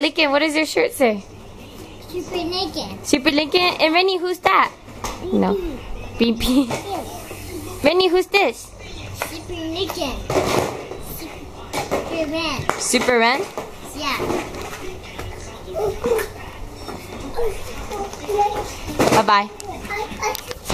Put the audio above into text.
Lincoln, what does your shirt say? Super Lincoln. Super Lincoln? And Rennie, who's that? No. BP. Rennie, who's this? Super Lincoln. Super Ren. Super Ren? Yeah. Bye-bye.